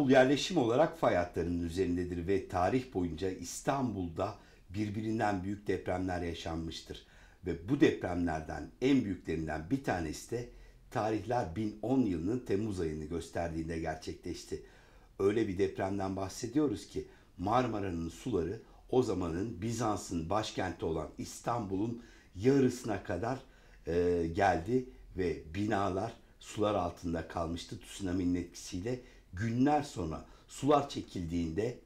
İstanbul yerleşim olarak fay hatlarının üzerindedir ve tarih boyunca İstanbul'da birbirinden büyük depremler yaşanmıştır. Ve bu depremlerden en büyüklerinden bir tanesi de tarihler 1010 yılının Temmuz ayını gösterdiğinde gerçekleşti. Öyle bir depremden bahsediyoruz ki Marmara'nın suları o zamanın Bizans'ın başkenti olan İstanbul'un yarısına kadar e, geldi ve binalar sular altında kalmıştı tsunami'nin etkisiyle. Günler sonra sular çekildiğinde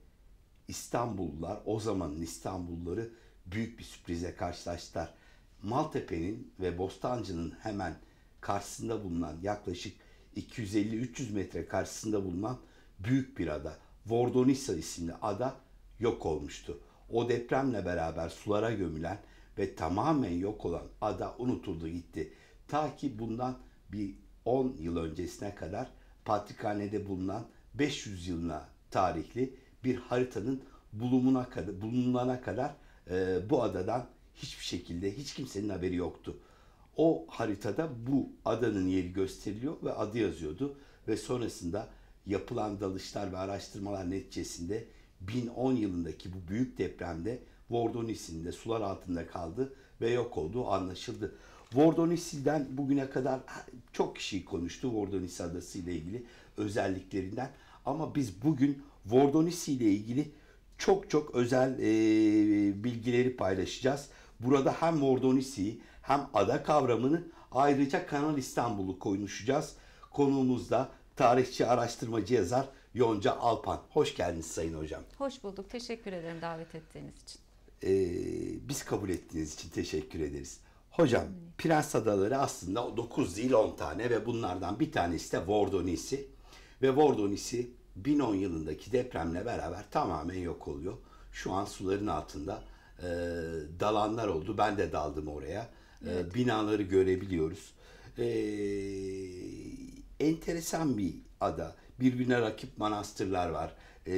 İstanbullular, o zamanın İstanbulluları büyük bir sürprize karşılaştılar. Maltepe'nin ve Bostancı'nın hemen karşısında bulunan yaklaşık 250-300 metre karşısında bulunan büyük bir ada, Vordonisa isimli ada yok olmuştu. O depremle beraber sulara gömülen ve tamamen yok olan ada unutuldu gitti. Ta ki bundan bir 10 yıl öncesine kadar Patrikhane'de bulunan 500 yılına tarihli bir haritanın bulumuna kadar, bulunana kadar e, bu adadan hiçbir şekilde hiç kimsenin haberi yoktu. O haritada bu adanın yeri gösteriliyor ve adı yazıyordu ve sonrasında yapılan dalışlar ve araştırmalar neticesinde 1010 yılındaki bu büyük depremde Vordonisi'nin de sular altında kaldı ve yok olduğu anlaşıldı. Vordonisi'den bugüne kadar çok kişi konuştu Vordonisi Adası ile ilgili özelliklerinden. Ama biz bugün Vordonisi ile ilgili çok çok özel e, bilgileri paylaşacağız. Burada hem Vordonisi'yi hem ada kavramını ayrıca Kanal İstanbul'u konuşacağız. Konuğumuz da tarihçi araştırmacı yazar Yonca Alpan. Hoş geldiniz Sayın Hocam. Hoş bulduk. Teşekkür ederim davet ettiğiniz için. Ee, biz kabul ettiğiniz için teşekkür ederiz. Hocam Prens Adaları aslında 9 değil 10 tane ve bunlardan bir tanesi de Vordonisi. Ve Vordonisi 1010 yılındaki depremle beraber tamamen yok oluyor. Şu an suların altında e, dalanlar oldu. Ben de daldım oraya. Evet. E, binaları görebiliyoruz. E, enteresan bir ada. Birbirine rakip manastırlar var. E,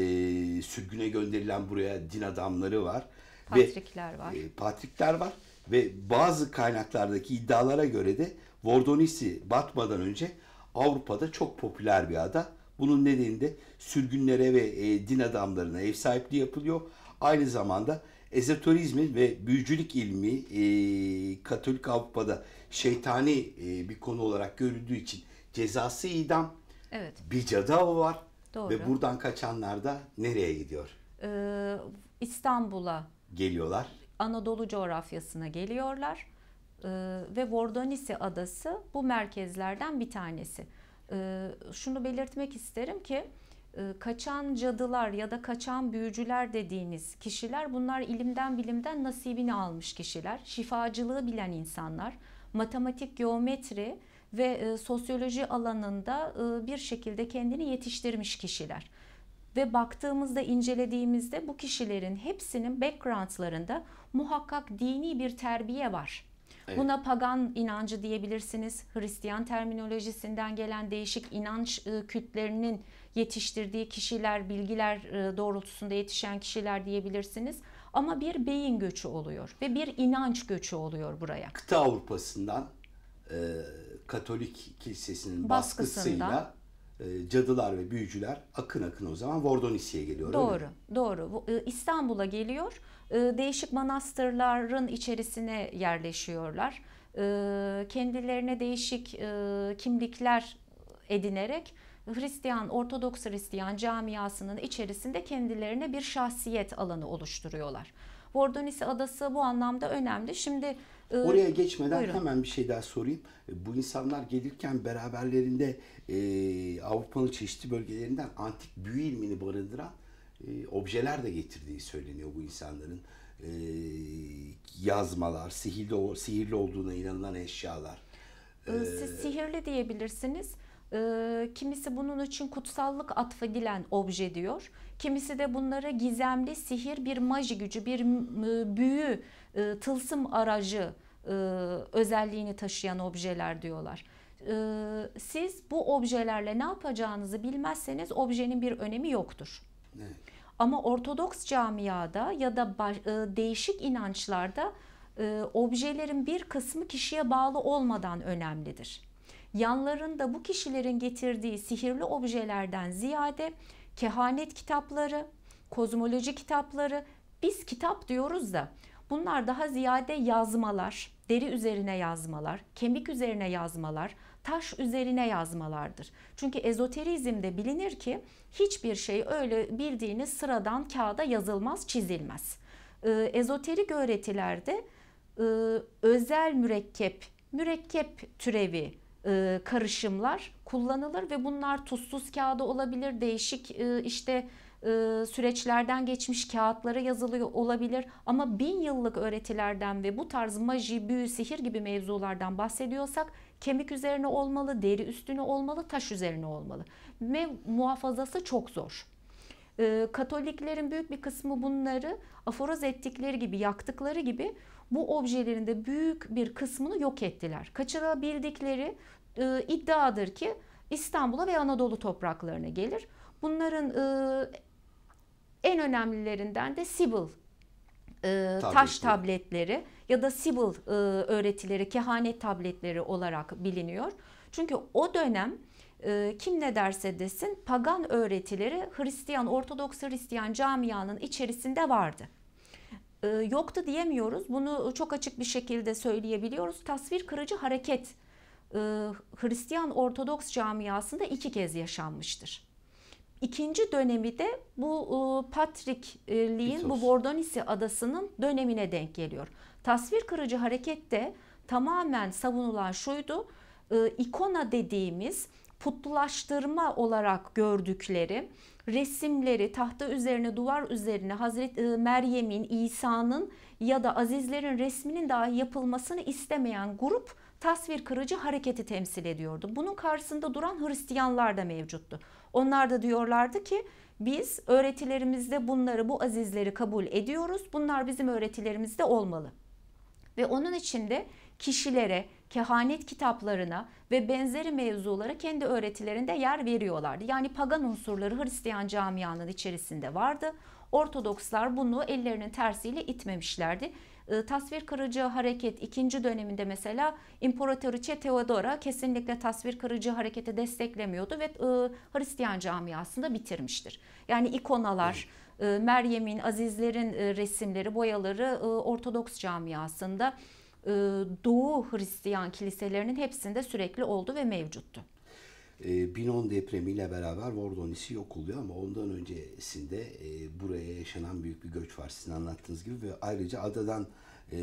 sürgüne gönderilen buraya din adamları var. Patrikler ve, var. E, patrikler var. Ve bazı kaynaklardaki iddialara göre de Vordonisi batmadan önce Avrupa'da çok popüler bir ada. Bunun nedeni de sürgünlere ve e, din adamlarına ev sahipliği yapılıyor. Aynı zamanda ezoterizmin ve büyücülük ilmi e, Katolik Avrupa'da şeytani e, bir konu olarak görüldüğü için cezası idam. Evet. Bir cadı avı var. Doğru. Ve buradan kaçanlar da nereye gidiyor? Ee, İstanbul'a geliyorlar. Anadolu coğrafyasına geliyorlar ee, ve Vordonisi adası bu merkezlerden bir tanesi. Ee, şunu belirtmek isterim ki e, kaçan cadılar ya da kaçan büyücüler dediğiniz kişiler bunlar ilimden bilimden nasibini almış kişiler. Şifacılığı bilen insanlar, matematik, geometri ve e, sosyoloji alanında e, bir şekilde kendini yetiştirmiş kişiler. Ve baktığımızda, incelediğimizde bu kişilerin hepsinin backgroundlarında muhakkak dini bir terbiye var. Evet. Buna pagan inancı diyebilirsiniz. Hristiyan terminolojisinden gelen değişik inanç e, kütlerinin yetiştirdiği kişiler, bilgiler e, doğrultusunda yetişen kişiler diyebilirsiniz. Ama bir beyin göçü oluyor ve bir inanç göçü oluyor buraya. Kıta Avrupa'sından e, Katolik Kilisesi'nin baskısıyla e, cadılar ve büyücüler akın akın o zaman Vordonisi'ye geliyor. Doğru, doğru. E, İstanbul'a geliyor. E, değişik manastırların içerisine yerleşiyorlar. Kendilerine değişik kimlikler edinerek Hristiyan, Ortodoks Hristiyan camiasının içerisinde kendilerine bir şahsiyet alanı oluşturuyorlar. Vordonisi adası bu anlamda önemli. Şimdi e, Oraya geçmeden buyurun. hemen bir şey daha sorayım. E, bu insanlar gelirken beraberlerinde e, Avrupa'nın çeşitli bölgelerinden antik büyü ilmini barındıran e, objeler de getirdiği söyleniyor bu insanların. E, yazmalar, sihirli, sihirli olduğuna inanılan eşyalar. E, Siz sihirli diyebilirsiniz. E, kimisi bunun için kutsallık atfedilen obje diyor. Kimisi de bunlara gizemli sihir, bir maji gücü, bir büyü, e, tılsım aracı e, özelliğini taşıyan objeler diyorlar. Siz bu objelerle ne yapacağınızı bilmezseniz objenin bir önemi yoktur. Evet. Ama Ortodoks camiada ya da değişik inançlarda objelerin bir kısmı kişiye bağlı olmadan önemlidir yanlarında bu kişilerin getirdiği sihirli objelerden ziyade kehanet kitapları, kozmoloji kitapları. Biz kitap diyoruz da bunlar daha ziyade yazmalar, deri üzerine yazmalar, kemik üzerine yazmalar, taş üzerine yazmalardır. Çünkü ezoterizmde bilinir ki hiçbir şey öyle bildiğiniz sıradan kağıda yazılmaz, çizilmez. Ee, ezoterik öğretilerde e, özel mürekkep, mürekkep türevi e, karışımlar kullanılır ve bunlar tuzsuz kağıda olabilir, değişik e, işte süreçlerden geçmiş kağıtlara yazılıyor olabilir ama bin yıllık öğretilerden ve bu tarz maji, büyü, sihir gibi mevzulardan bahsediyorsak kemik üzerine olmalı, deri üstüne olmalı, taş üzerine olmalı ve muhafazası çok zor. Katoliklerin büyük bir kısmı bunları aforoz ettikleri gibi, yaktıkları gibi bu objelerin de büyük bir kısmını yok ettiler. Kaçırabildikleri e, iddiadır ki İstanbul'a ve Anadolu topraklarına gelir. Bunların e, en önemlilerinden de Sibyl e, taş tabletleri ya da Sibyl e, öğretileri, kehanet tabletleri olarak biliniyor. Çünkü o dönem e, kim ne derse desin pagan öğretileri Hristiyan, Ortodoks Hristiyan camianın içerisinde vardı. E, yoktu diyemiyoruz. Bunu çok açık bir şekilde söyleyebiliyoruz. Tasvir kırıcı hareket Hristiyan Ortodoks camiasında iki kez yaşanmıştır. İkinci dönemi de bu e, Patrikliğin bu Bordonisi adasının dönemine denk geliyor. Tasvir kırıcı harekette tamamen savunulan şuydu. E, ikona dediğimiz putlulaştırma olarak gördükleri resimleri tahta üzerine, duvar üzerine Hazreti e, Meryem'in, İsa'nın ya da azizlerin resminin dahi yapılmasını istemeyen grup tasvir kırıcı hareketi temsil ediyordu. Bunun karşısında duran Hristiyanlar da mevcuttu. Onlar da diyorlardı ki biz öğretilerimizde bunları, bu azizleri kabul ediyoruz. Bunlar bizim öğretilerimizde olmalı. Ve onun içinde kişilere, kehanet kitaplarına ve benzeri mevzulara kendi öğretilerinde yer veriyorlardı. Yani pagan unsurları Hristiyan camianın içerisinde vardı. Ortodokslar bunu ellerinin tersiyle itmemişlerdi. E, tasvir kırıcı hareket ikinci döneminde mesela İmparatoriçe Theodora kesinlikle tasvir kırıcı hareketi desteklemiyordu ve e, Hristiyan camiasında bitirmiştir. Yani ikonalar, e, Meryem'in, Azizlerin e, resimleri, boyaları e, Ortodoks camiasında e, Doğu Hristiyan kiliselerinin hepsinde sürekli oldu ve mevcuttu. E, 1010 depremiyle beraber Vordonisi yok oluyor ama ondan öncesinde e, buraya yaşanan büyük bir göç var. Sizin anlattığınız gibi ve ayrıca adadan e,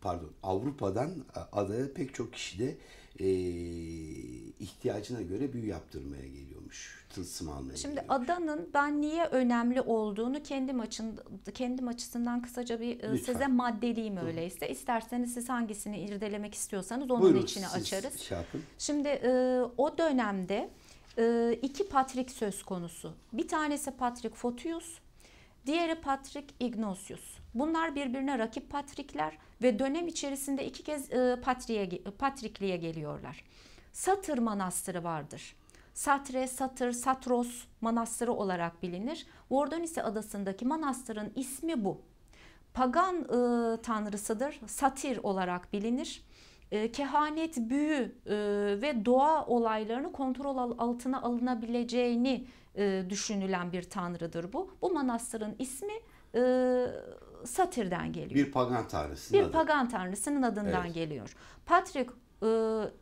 pardon Avrupa'dan adaya pek çok kişi de e, ihtiyacına göre büyü yaptırmaya geliyormuş. Tılsım almaya Şimdi geliyormuş. adanın ben niye önemli olduğunu kendim açın kendim açısından kısaca bir e, Lütfen. size maddeliyim öyleyse. İsterseniz siz hangisini irdelemek istiyorsanız onun Buyurun, içine açarız. Şey yapın. Şimdi e, o dönemde e, iki Patrik söz konusu. Bir tanesi Patrik Photius, diğeri Patrik Ignatius. Bunlar birbirine rakip patrikler ve dönem içerisinde iki kez e, patriye, patrikliğe geliyorlar. Satır Manastırı vardır. Satre, Satır, Satros Manastırı olarak bilinir. Vordonisi adasındaki manastırın ismi bu. Pagan e, tanrısıdır. Satir olarak bilinir. E, kehanet, büyü e, ve doğa olaylarını kontrol altına alınabileceğini e, düşünülen bir tanrıdır bu. Bu manastırın ismi e, Satir'den geliyor. Bir pagan tanrısının Bir adı. pagan tanrısının adından evet. geliyor. Patrik e,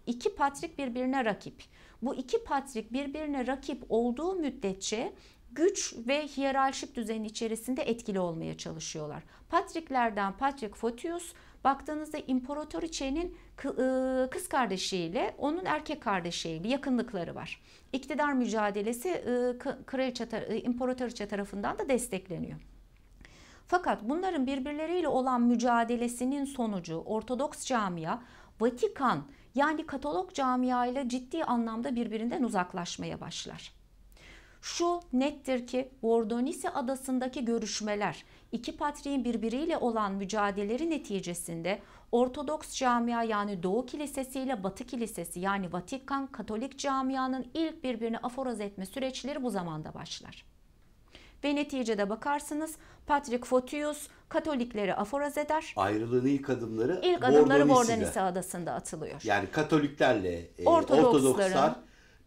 iki Patrik birbirine rakip. Bu iki Patrik birbirine rakip olduğu müddetçe güç ve hiyerarşik düzenin içerisinde etkili olmaya çalışıyorlar. Patriklerden Patrik Photius baktığınızda İmparatoriçe'nin e, kız kardeşiyle onun erkek kardeşiyle yakınlıkları var. İktidar mücadelesi e, kraliçe, imparatoriçe tarafından da destekleniyor. Fakat bunların birbirleriyle olan mücadelesinin sonucu Ortodoks camia Vatikan yani Katolik camia ile ciddi anlamda birbirinden uzaklaşmaya başlar. Şu nettir ki Bordonisi adasındaki görüşmeler iki patriğin birbiriyle olan mücadeleleri neticesinde Ortodoks camia yani Doğu Kilisesi ile Batı Kilisesi yani Vatikan Katolik camianın ilk birbirini aforoz etme süreçleri bu zamanda başlar. Ve neticede bakarsınız Patrick Photius Katolikleri aforoz eder. Ayrılığın ilk adımları İlk adımları Bordonisi Adası'nda atılıyor. Yani Katoliklerle e, Ortodokslar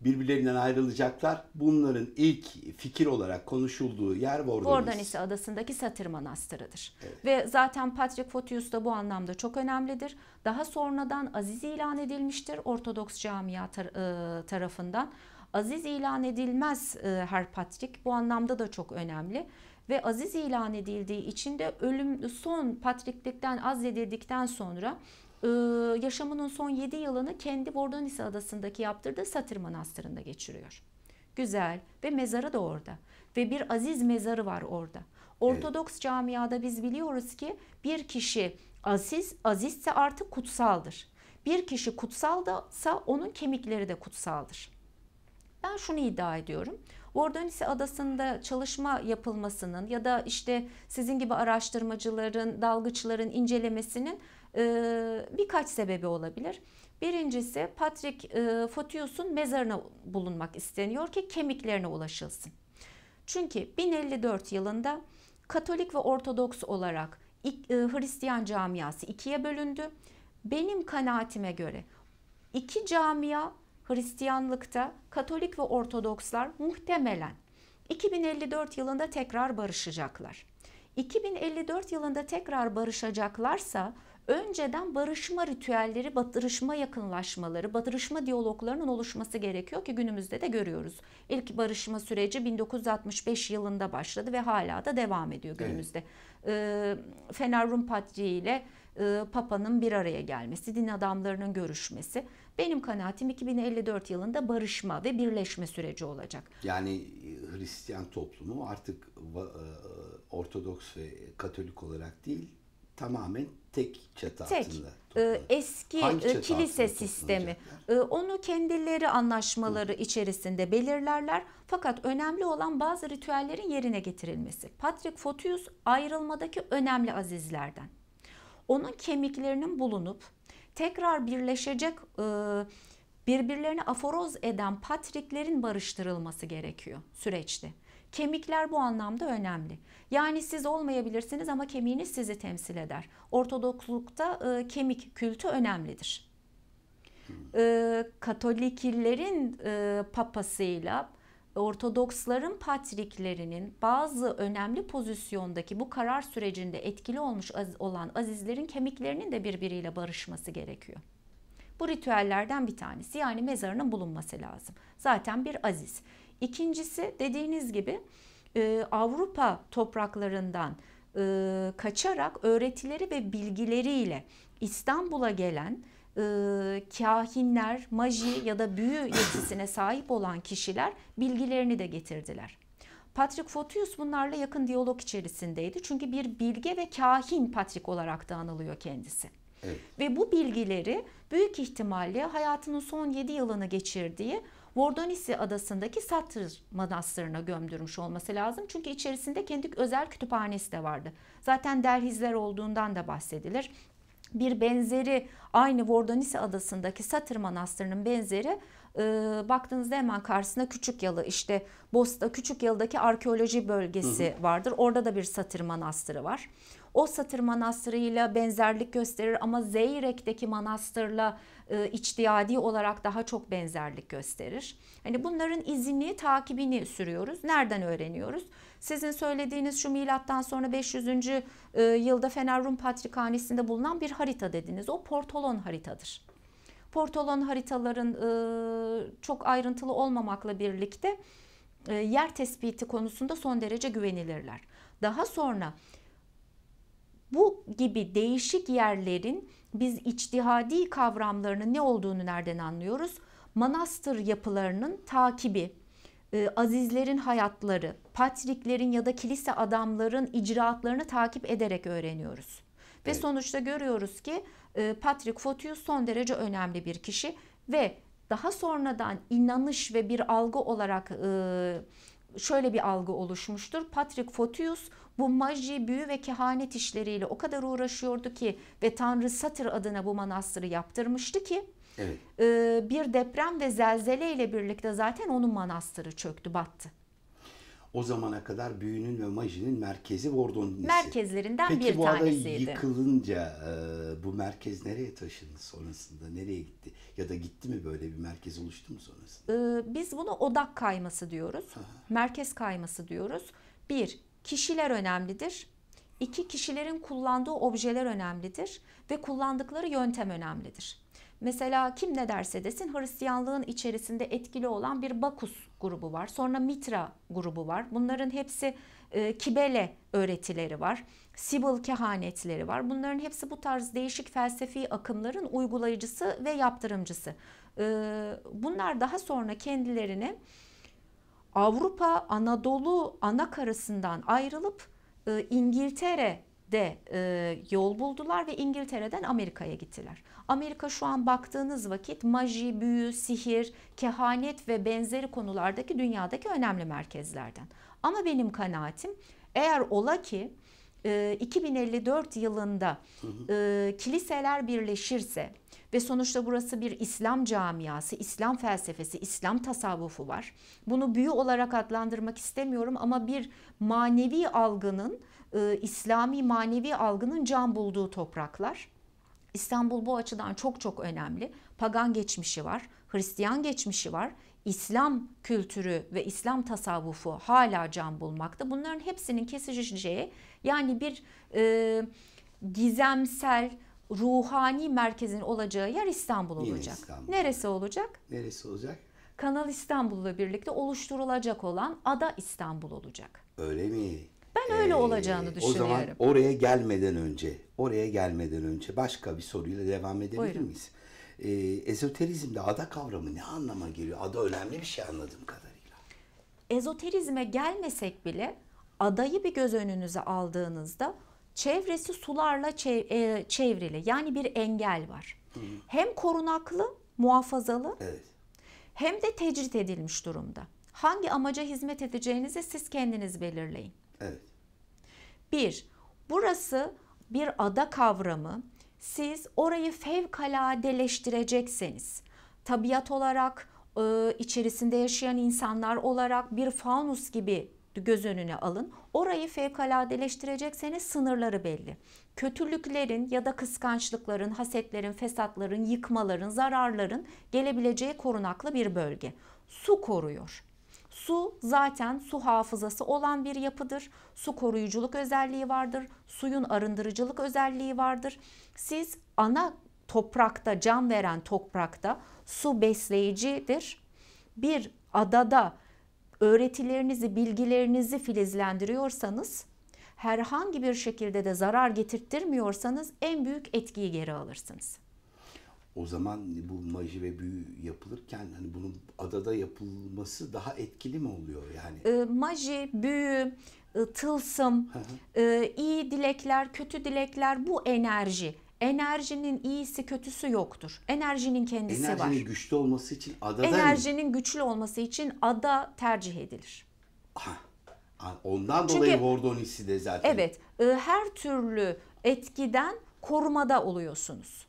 birbirlerinden ayrılacaklar. Bunların ilk fikir olarak konuşulduğu yer Vordonis. Vordanisi adasındaki Satır Manastırı'dır. Evet. Ve zaten Patrick Photius da bu anlamda çok önemlidir. Daha sonradan aziz ilan edilmiştir Ortodoks camia tar- e, tarafından. Aziz ilan edilmez e, her Patrick bu anlamda da çok önemli ve aziz ilan edildiği için de ölüm son patriklikten azledildikten sonra e, yaşamının son 7 yılını kendi Bordonis adasındaki yaptırdığı Satır Manastırı'nda geçiriyor. Güzel ve mezarı da orada ve bir aziz mezarı var orada. Ortodoks evet. camiada biz biliyoruz ki bir kişi aziz, azizse artık kutsaldır. Bir kişi kutsalsa onun kemikleri de kutsaldır. Ben şunu iddia ediyorum. Bordonisi adasında çalışma yapılmasının ya da işte sizin gibi araştırmacıların, dalgıçların incelemesinin e, birkaç sebebi olabilir. Birincisi Patrick e, Photius'un mezarına bulunmak isteniyor ki kemiklerine ulaşılsın. Çünkü 1054 yılında Katolik ve Ortodoks olarak e, Hristiyan camiası ikiye bölündü. Benim kanaatime göre iki camia Hristiyanlıkta Katolik ve Ortodokslar muhtemelen 2054 yılında tekrar barışacaklar. 2054 yılında tekrar barışacaklarsa önceden barışma ritüelleri, barışma yakınlaşmaları, barışma diyaloglarının oluşması gerekiyor ki günümüzde de görüyoruz. İlk barışma süreci 1965 yılında başladı ve hala da devam ediyor günümüzde. Evet. Fener Rum Patriği ile e, Papa'nın bir araya gelmesi, din adamlarının görüşmesi benim kanaatim 2054 yılında barışma ve birleşme süreci olacak. Yani e, Hristiyan toplumu artık e, Ortodoks ve Katolik olarak değil tamamen tek çatı tek, altında. Tek. Eski Hangi kilise sistemi. Onu kendileri anlaşmaları Hı. içerisinde belirlerler. Fakat önemli olan bazı ritüellerin yerine getirilmesi. Patrick Photius ayrılmadaki önemli azizlerden. Onun kemiklerinin bulunup tekrar birleşecek e, birbirlerini aforoz eden patriklerin barıştırılması gerekiyor süreçte. Kemikler bu anlamda önemli. Yani siz olmayabilirsiniz ama kemiğiniz sizi temsil eder. Ortodokslukta e, kemik kültü önemlidir. E, Katoliklerin e, papasıyla Ortodoksların patriklerinin bazı önemli pozisyondaki bu karar sürecinde etkili olmuş olan azizlerin kemiklerinin de birbiriyle barışması gerekiyor. Bu ritüellerden bir tanesi yani mezarının bulunması lazım. Zaten bir aziz. İkincisi dediğiniz gibi e, Avrupa topraklarından e, kaçarak öğretileri ve bilgileriyle İstanbul'a gelen kahinler, maji ya da büyü yetisine sahip olan kişiler bilgilerini de getirdiler. Patrick Photius bunlarla yakın diyalog içerisindeydi. Çünkü bir bilge ve kahin Patrick olarak da anılıyor kendisi. Evet. Ve bu bilgileri büyük ihtimalle hayatının son 7 yılını geçirdiği Vordonisi adasındaki Satır Manastırı'na gömdürmüş olması lazım. Çünkü içerisinde kendi özel kütüphanesi de vardı. Zaten derhizler olduğundan da bahsedilir bir benzeri aynı Vordonisi adasındaki Satır Manastırı'nın benzeri e, baktığınızda hemen karşısında Küçük Yalı işte Bosta Küçük Yalı'daki arkeoloji bölgesi hı hı. vardır. Orada da bir Satır Manastırı var. O Satır Manastırı ile benzerlik gösterir ama Zeyrek'teki manastırla e, içtiyadi olarak daha çok benzerlik gösterir. Hani bunların izini, takibini sürüyoruz. Nereden öğreniyoruz? Sizin söylediğiniz şu milattan sonra 500. E, yılda Fener Rum Patrikhanesi'nde bulunan bir harita dediniz. O Portolon haritadır. Portolon haritaların e, çok ayrıntılı olmamakla birlikte e, yer tespiti konusunda son derece güvenilirler. Daha sonra bu gibi değişik yerlerin biz içtihadi kavramlarının ne olduğunu nereden anlıyoruz? Manastır yapılarının takibi, e, azizlerin hayatları, patriklerin ya da kilise adamların icraatlarını takip ederek öğreniyoruz. Ve evet. sonuçta görüyoruz ki e, Patrick Photius son derece önemli bir kişi ve daha sonradan inanış ve bir algı olarak e, şöyle bir algı oluşmuştur. Patrick Photius bu maji, büyü ve kehanet işleriyle o kadar uğraşıyordu ki ve Tanrı Satır adına bu manastırı yaptırmıştı ki evet. e, bir deprem ve zelzele ile birlikte zaten onun manastırı çöktü, battı. o zamana kadar büyünün ve majinin merkezi Vordonisi. Merkezlerinden Peki bir bu ada tanesiydi. yıkılınca e, bu merkez nereye taşındı sonrasında? Nereye gitti? Ya da gitti mi böyle bir merkez oluştu mu sonrasında? Ee, Biz buna odak kayması diyoruz. Merkez kayması diyoruz. Bir, kişiler önemlidir. İki, kişilerin kullandığı objeler önemlidir. Ve kullandıkları yöntem önemlidir. Mesela kim ne derse desin Hristiyanlığın içerisinde etkili olan bir Bakus grubu var. Sonra Mitra grubu var. Bunların hepsi e, Kibele öğretileri var. Sibyl kehanetleri var. Bunların hepsi bu tarz değişik felsefi akımların uygulayıcısı ve yaptırımcısı. Ee, Bunlar daha sonra kendilerini Avrupa Anadolu ana karasından ayrılıp e, İngiltere'de e, yol buldular ve İngiltere'den Amerika'ya gittiler. Amerika şu an baktığınız vakit maji, büyü, sihir, kehanet ve benzeri konulardaki dünyadaki önemli merkezlerden. Ama benim kanaatim eğer ola ki e, 2054 yılında e, kiliseler birleşirse ve sonuçta burası bir İslam camiası, İslam felsefesi, İslam tasavvufu var. Bunu büyü olarak adlandırmak istemiyorum ama bir manevi algının, e, İslami manevi algının can bulduğu topraklar. İstanbul bu açıdan çok çok önemli. Pagan geçmişi var, Hristiyan geçmişi var. İslam kültürü ve İslam tasavvufu hala can bulmakta. Bunların hepsinin kesişeceği yani bir e, gizemsel, ruhani merkezin olacağı yer İstanbul Yine olacak. İstanbul. Neresi olacak? Neresi olacak? Kanal İstanbul'la birlikte oluşturulacak olan Ada İstanbul olacak. Öyle mi? Ben öyle olacağını O zaman düşünüyorum. oraya gelmeden önce, oraya gelmeden önce başka bir soruyla devam edebilir Buyurun. miyiz? Ee, ezoterizmde ada kavramı ne anlama geliyor? Ada önemli bir şey anladığım kadarıyla. ezoterizme gelmesek bile adayı bir göz önünüze aldığınızda çevresi sularla e, çevrili. Yani bir engel var. Hem korunaklı, muhafazalı Evet. hem de tecrit edilmiş durumda. Hangi amaca hizmet edeceğinizi siz kendiniz belirleyin. Evet. Bir, burası bir ada kavramı. Siz orayı fevkaladeleştirecekseniz, tabiat olarak, e, içerisinde yaşayan insanlar olarak bir faunus gibi göz önüne alın. Orayı fevkaladeleştirecekseniz sınırları belli. Kötülüklerin ya da kıskançlıkların, hasetlerin, fesatların, yıkmaların, zararların gelebileceği korunaklı bir bölge. Su koruyor. Su zaten su hafızası olan bir yapıdır. Su koruyuculuk özelliği vardır. Suyun arındırıcılık özelliği vardır. Siz ana toprakta, can veren toprakta su besleyicidir. Bir adada öğretilerinizi, bilgilerinizi filizlendiriyorsanız, herhangi bir şekilde de zarar getirttirmiyorsanız en büyük etkiyi geri alırsınız. O zaman bu maji ve büyü yapılırken hani bunun adada yapılması daha etkili mi oluyor yani? e, maji, büyü, tılsım, e, iyi dilekler, kötü dilekler bu enerji. Enerjinin iyisi kötüsü yoktur. Enerjinin kendisi Enerjinin var. güçlü olması için adada mı? Enerjinin güçlü olması için ada tercih edilir. Ha, Ondan Çünkü- dolayı Vordonisi de zaten. Evet, e, her türlü etkiden korumada oluyorsunuz.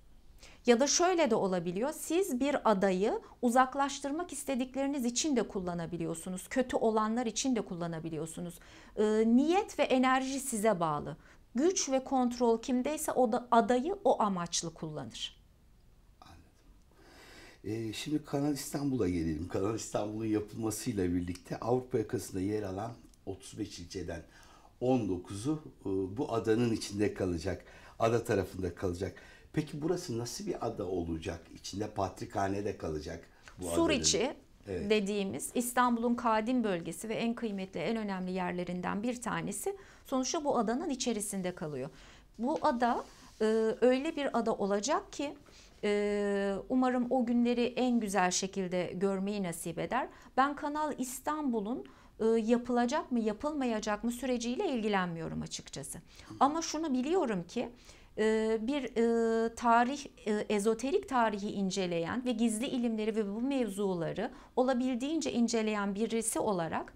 Ya da şöyle de olabiliyor. Siz bir adayı uzaklaştırmak istedikleriniz için de kullanabiliyorsunuz. Kötü olanlar için de kullanabiliyorsunuz. E, niyet ve enerji size bağlı. Güç ve kontrol kimdeyse o da adayı o amaçlı kullanır. Ee, şimdi Kanal İstanbul'a gelelim. Kanal İstanbul'un yapılmasıyla birlikte Avrupa yakasında yer alan 35 ilçeden 19'u e, bu adanın içinde kalacak. Ada tarafında kalacak. Peki burası nasıl bir ada olacak? İçinde patrikhane de kalacak. Bu adanın. Suriçi Evet. dediğimiz İstanbul'un kadim bölgesi ve en kıymetli, en önemli yerlerinden bir tanesi sonuçta bu adanın içerisinde kalıyor. Bu ada e, öyle bir ada olacak ki e, umarım o günleri en güzel şekilde görmeyi nasip eder. Ben Kanal İstanbul'un e, yapılacak mı yapılmayacak mı süreciyle ilgilenmiyorum açıkçası. Ama şunu biliyorum ki bir e, tarih, e, ezoterik tarihi inceleyen ve gizli ilimleri ve bu mevzuları olabildiğince inceleyen birisi olarak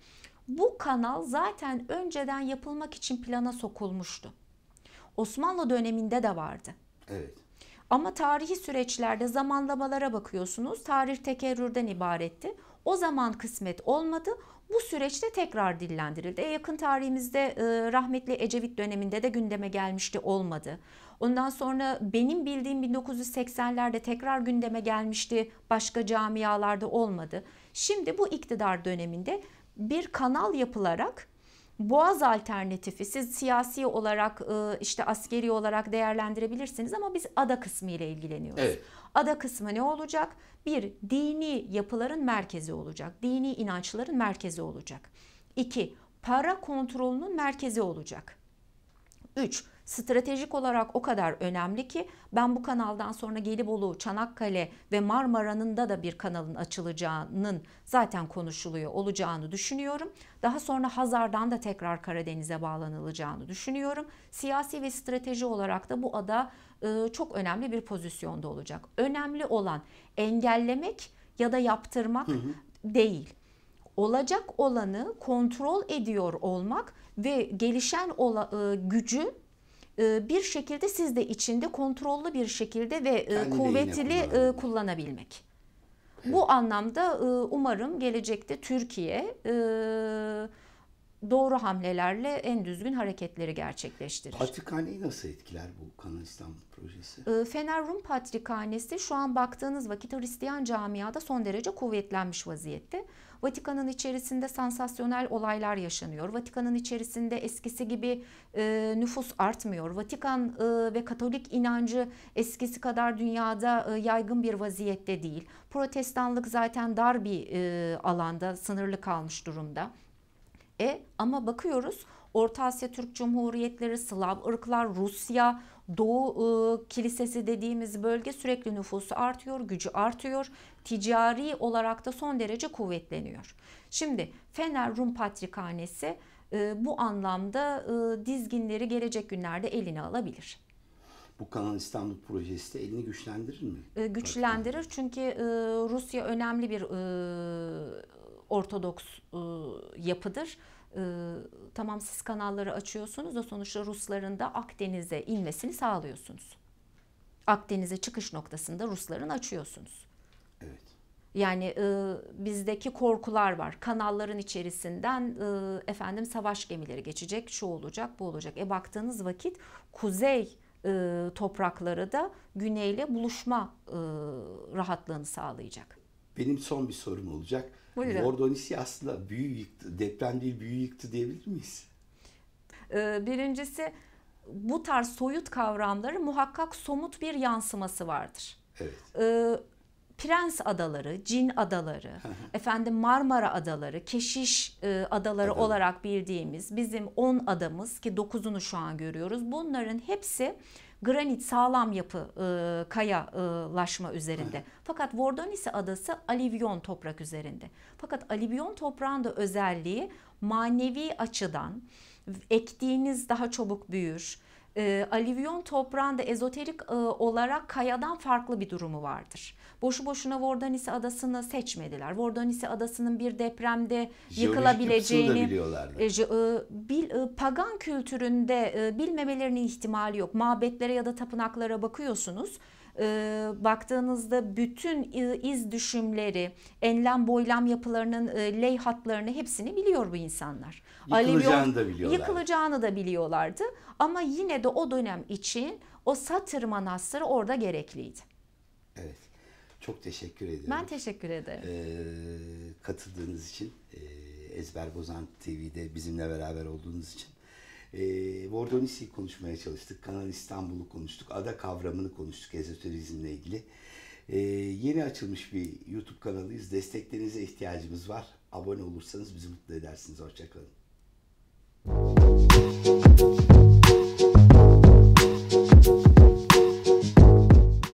bu kanal zaten önceden yapılmak için plana sokulmuştu. Osmanlı döneminde de vardı. Evet. Ama tarihi süreçlerde zamanlamalara bakıyorsunuz. Tarih tekerrürden ibaretti. O zaman kısmet olmadı. Bu süreçte tekrar dillendirildi. E yakın tarihimizde e, rahmetli Ecevit döneminde de gündeme gelmişti olmadı. Ondan sonra benim bildiğim 1980'lerde tekrar gündeme gelmişti. Başka camialarda olmadı. Şimdi bu iktidar döneminde bir kanal yapılarak Boğaz alternatifi siz siyasi olarak e, işte askeri olarak değerlendirebilirsiniz ama biz ada kısmı ile ilgileniyoruz. Evet. Ada kısmı ne olacak? Bir, dini yapıların merkezi olacak. Dini inançların merkezi olacak. İki, para kontrolünün merkezi olacak. Üç, stratejik olarak o kadar önemli ki ben bu kanaldan sonra Gelibolu, Çanakkale ve Marmara'nın da da bir kanalın açılacağının zaten konuşuluyor olacağını düşünüyorum. Daha sonra Hazar'dan da tekrar Karadeniz'e bağlanılacağını düşünüyorum. Siyasi ve strateji olarak da bu ada e, çok önemli bir pozisyonda olacak. Önemli olan engellemek ya da yaptırmak hı hı. değil olacak olanı kontrol ediyor olmak ve gelişen ola, e, gücü bir şekilde siz de içinde kontrollü bir şekilde ve e, Kendi kuvvetli e, kullanabilmek. Evet. Bu anlamda umarım gelecekte Türkiye doğru hamlelerle en düzgün hareketleri gerçekleştirir. Patrikhaneyi nasıl etkiler bu Kanal İstanbul projesi? Fener Rum Patrikhanesi şu an baktığınız vakit Hristiyan camiada son derece kuvvetlenmiş vaziyette. Vatikan'ın içerisinde sansasyonel olaylar yaşanıyor. Vatikan'ın içerisinde eskisi gibi e, nüfus artmıyor. Vatikan e, ve Katolik inancı eskisi kadar dünyada e, yaygın bir vaziyette değil. Protestanlık zaten dar bir e, alanda sınırlı kalmış durumda. E ama bakıyoruz Orta Asya Türk Cumhuriyetleri, Slav ırklar, Rusya, Doğu e, Kilisesi dediğimiz bölge sürekli nüfusu artıyor, gücü artıyor. Ticari olarak da son derece kuvvetleniyor. Şimdi Fener Rum Patrikhanesi e, bu anlamda e, dizginleri gelecek günlerde eline alabilir. Bu Kanal İstanbul projesi de elini güçlendirir mi? E, güçlendirir çünkü e, Rusya önemli bir e, Ortodoks e, yapıdır e, tamam siz kanalları açıyorsunuz da sonuçta Rusların da Akdeniz'e inmesini sağlıyorsunuz. Akdeniz'e çıkış noktasında Rusların açıyorsunuz. Evet. Yani e, bizdeki korkular var. Kanalların içerisinden e, efendim savaş gemileri geçecek, şu olacak, bu olacak. E baktığınız vakit kuzey e, toprakları da güneyle buluşma e, rahatlığını sağlayacak. Benim son bir sorum olacak. Buyurun. Vordonisi aslında büyü yıktı, deprem değil büyü yıktı diyebilir miyiz? Ee, birincisi bu tarz soyut kavramları muhakkak somut bir yansıması vardır. Evet. Ee, Prens adaları, Cin adaları, efendim Marmara adaları, Keşiş e, adaları Adalı. olarak bildiğimiz bizim 10 adamız ki 9'unu şu an görüyoruz. Bunların hepsi granit sağlam yapı e, kayalaşma üzerinde. Fakat Vordonisi adası alivyon toprak üzerinde. Fakat alivyon toprağın da özelliği manevi açıdan ektiğiniz daha çabuk büyür. E, alivyon toprağında ezoterik e, olarak kayadan farklı bir durumu vardır. Boşu boşuna Vordanisi adasını seçmediler. Vordanisi adasının bir depremde yıkılabileceğini e, e, bil, e, pagan kültüründe e, bilmemelerinin ihtimali yok. Mabetlere ya da tapınaklara bakıyorsunuz e, baktığınızda bütün iz düşümleri, enlem boylam yapılarının e, ley hatlarını hepsini biliyor bu insanlar. Yıkılacağını Alevyon, da biliyorlar. Yıkılacağını da biliyorlardı ama yine de o dönem için o Satır Manastırı orada gerekliydi. Evet. Çok teşekkür ederim. Ben teşekkür ederim. Ee, katıldığınız için, e, Ezber Bozan TV'de bizimle beraber olduğunuz için. E, Vordonisi'yi konuşmaya çalıştık. Kanal İstanbul'u konuştuk. Ada kavramını konuştuk ezoterizmle ilgili. E, yeni açılmış bir YouTube kanalıyız. Desteklerinize ihtiyacımız var. Abone olursanız bizi mutlu edersiniz. Hoşçakalın.